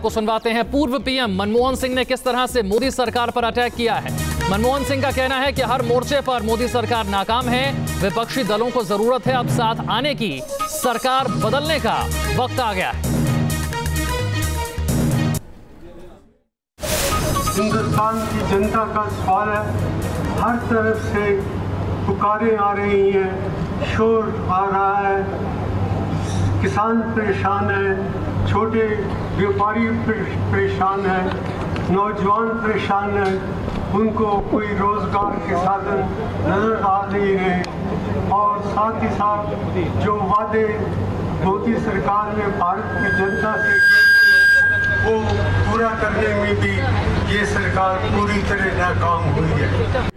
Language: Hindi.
आपको सुनवाते हैं। पूर्व पीएम मनमोहन सिंह ने किस तरह से मोदी सरकार पर अटैक किया है? मनमोहन सिंह का कहना है कि हर मोर्चे पर मोदी सरकार नाकाम है। विपक्षी दलों को ज़रूरत है अब साथ आने की। सरकार बदलने का वक्त आ गया है। हिंदुस्तान की जनता का सवाल है, हर तरफ़ से पुकारें आ रही हैं, शोर आ रहा है। किसान परेशान है, छोटे व्यापारी परेशान है, नौजवान परेशान है, उनको कोई रोज़गार के साधन नज़र आ नहीं रहे और साथ ही साथ जो वादे मोदी सरकार ने भारत की जनता से किए वो पूरा करने में भी ये सरकार पूरी तरह नाकाम हुई है।